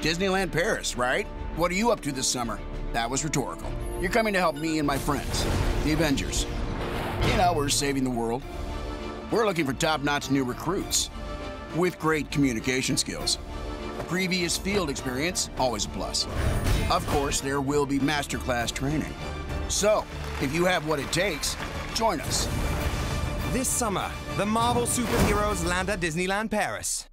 Disneyland Paris, right? What are you up to this summer? That was rhetorical. You're coming to help me and my friends, the Avengers. You know, we're saving the world. We're looking for top notch new recruits with great communication skills. Previous field experience, always a plus. Of course, there will be masterclass training. So, if you have what it takes, join us. This summer, the Marvel superheroes land at Disneyland Paris.